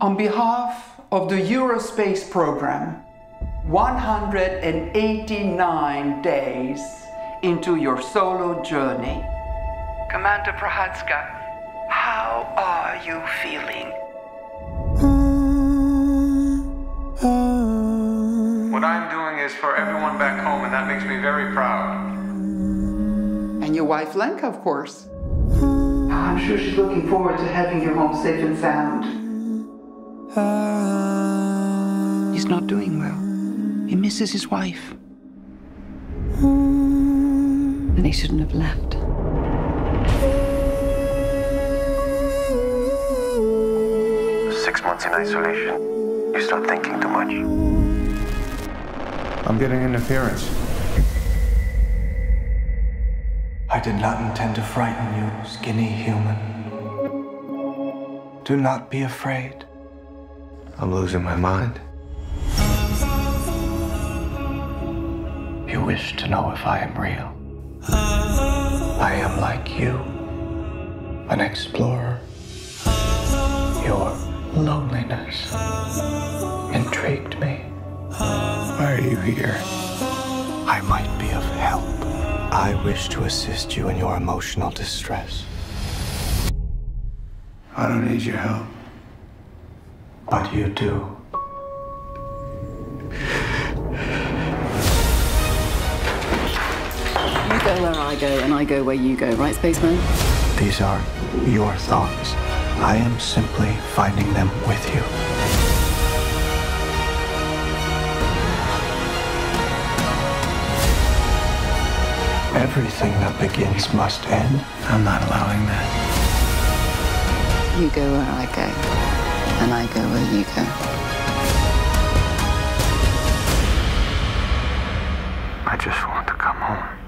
On behalf of the Eurospace program, 189 days into your solo journey. Commander Procházka, how are you feeling? What I'm doing is for everyone back home, and that makes me very proud. And your wife Lenka, of course. Ah, I'm sure she's looking forward to having you home safe and sound. He's not doing well. He misses his wife. And he shouldn't have left. Six months in isolation. You start thinking too much. I'm getting interference. I did not intend to frighten you, skinny human. Do not be afraid. I'm losing my mind. You wish to know if I am real. I am like you, an explorer. Your loneliness intrigued me. Why are you here? I might be of help. I wish to assist you in your emotional distress. I don't need your help. But you do. You go where I go, and I go where you go, right, spaceman? These are your thoughts. I am simply finding them with you. Everything that begins must end. I'm not allowing that. You go where I go, and I go where you go. I just want to come home.